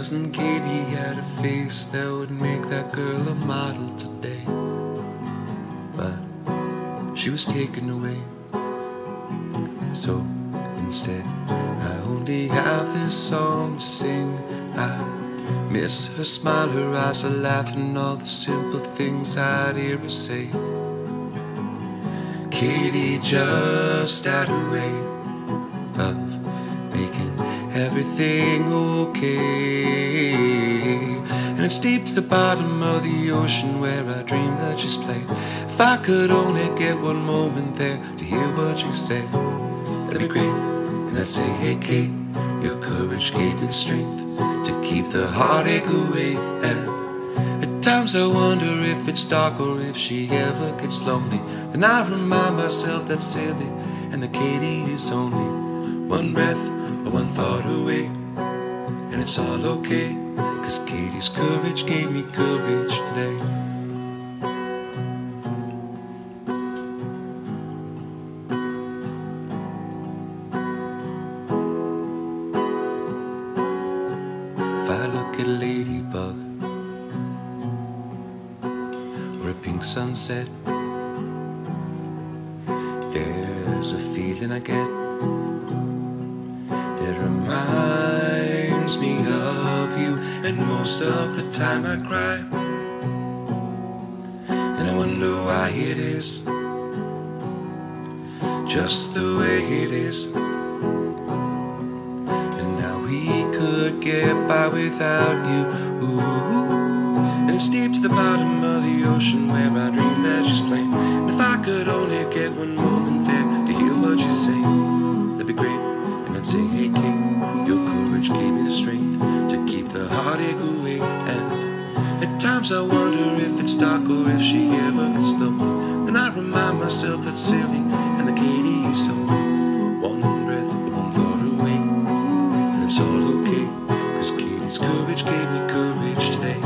cousin Katy had a face that would make that girl a model today. But she was taken away. So instead, I only have this song to sing. I miss her smile, her eyes, her laugh, and all the simple things I'd hear her say. Katy just way of making everything okay. And it's deep to the bottom of the ocean where I dream that she's played. If I could only get one moment there to hear what you say, that'd be great. And I'd say, hey Kate, your courage gave me the strength to keep the heartache away. And at times I wonder if it's dark or if she ever gets lonely. Then I remind myself that's silly, and the Katy is only one breath one thought away. And it's all okay, cause Katy's courage gave me courage today. If I look at a ladybug or a pink sunset, there's a feeling I get and most of the time I cry. And I wonder why it is just the way it is. And now we could get by without you. Ooh. And it's deep to the bottom of the ocean where I dream that she's playing. And if I could only get one moment there to hear what you say, that'd be great. And I'd say, hey King, your courage gave me the strength heartache away. And at times I wonder if it's dark or if she ever gets lonely. Then I remind myself that's silly, and the Katy is only one breath one thought away. And it's all okay, cause Katy's courage gave me courage today.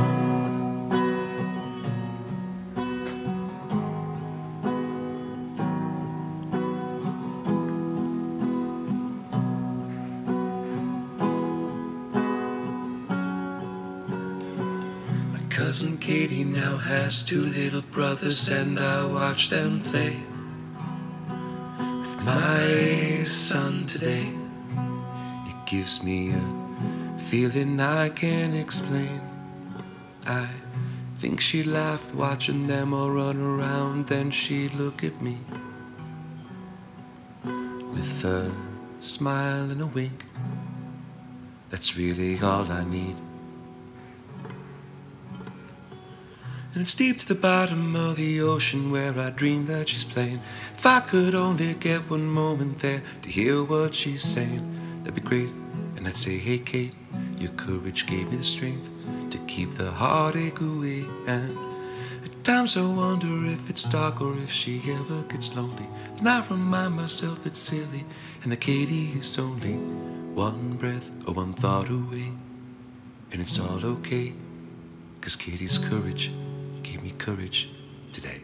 Cousin Katy now has two little brothers, and I watch them play. With my son today, it gives me a feeling I can't explain. I think she laughed watching them all run around, then she'd look at me with a smile and a wink. That's really all I need. And it's deep to the bottom of the ocean where I dream that she's playing. If I could only get one moment there to hear what she's saying, that'd be great. And I'd say, hey Kate, your courage gave me the strength to keep the heartache away. And at times I wonder if it's dark or if she ever gets lonely. Then I remind myself it's silly, and the Katy is only one breath or one thought away. And it's all okay, cause Katy's courage gave me courage today.